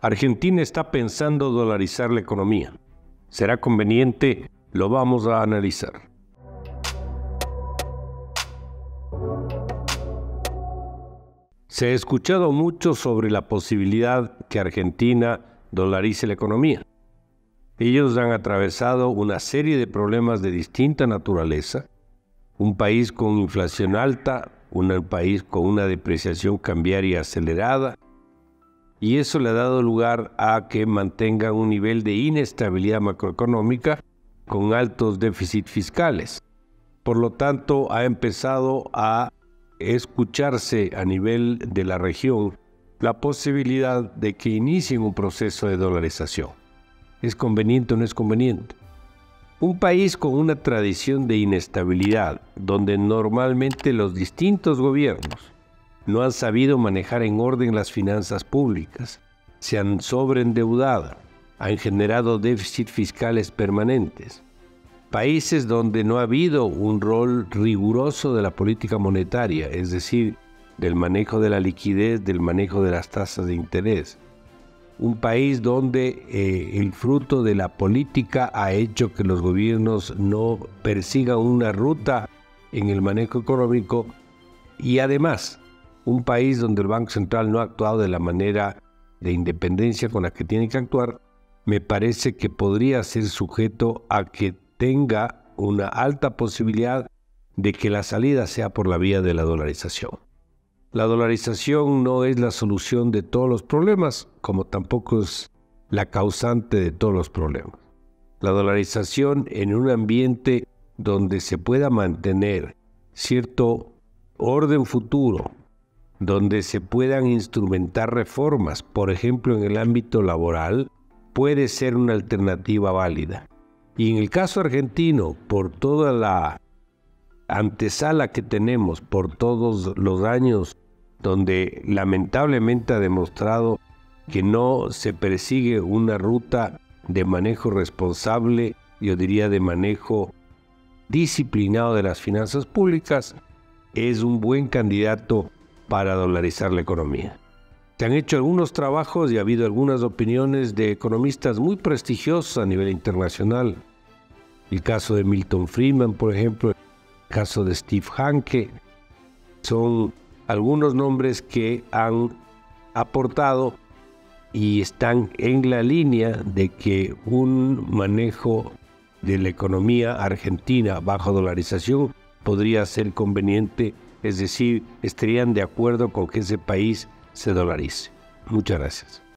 Argentina está pensando dolarizar la economía. ¿Será conveniente? Lo vamos a analizar. Se ha escuchado mucho sobre la posibilidad que Argentina dolarice la economía. Ellos han atravesado una serie de problemas de distinta naturaleza, un país con inflación alta, un país con una depreciación cambiaria acelerada, y eso le ha dado lugar a que mantengan un nivel de inestabilidad macroeconómica con altos déficits fiscales. Por lo tanto, ha empezado a escucharse a nivel de la región la posibilidad de que inicien un proceso de dolarización. ¿Es conveniente o no es conveniente? Un país con una tradición de inestabilidad, donde normalmente los distintos gobiernos no han sabido manejar en orden las finanzas públicas, se han sobreendeudado, han generado déficits fiscales permanentes. Países donde no ha habido un rol riguroso de la política monetaria, es decir, del manejo de la liquidez, del manejo de las tasas de interés un país donde eh, el fruto de la política ha hecho que los gobiernos no persigan una ruta en el manejo económico y además un país donde el Banco Central no ha actuado de la manera de independencia con la que tiene que actuar, me parece que podría ser sujeto a que tenga una alta posibilidad de que la salida sea por la vía de la dolarización. La dolarización no es la solución de todos los problemas, como tampoco es la causante de todos los problemas. La dolarización en un ambiente donde se pueda mantener cierto orden futuro, donde se puedan instrumentar reformas, por ejemplo en el ámbito laboral, puede ser una alternativa válida. Y en el caso argentino, por toda la antesala que tenemos por todos los años donde lamentablemente ha demostrado que no se persigue una ruta de manejo responsable, yo diría de manejo disciplinado de las finanzas públicas, es un buen candidato para dolarizar la economía. Se han hecho algunos trabajos y ha habido algunas opiniones de economistas muy prestigiosos a nivel internacional. El caso de Milton Friedman, por ejemplo, caso de Steve Hanke, son algunos nombres que han aportado y están en la línea de que un manejo de la economía argentina bajo dolarización podría ser conveniente, es decir, estarían de acuerdo con que ese país se dolarice. Muchas gracias.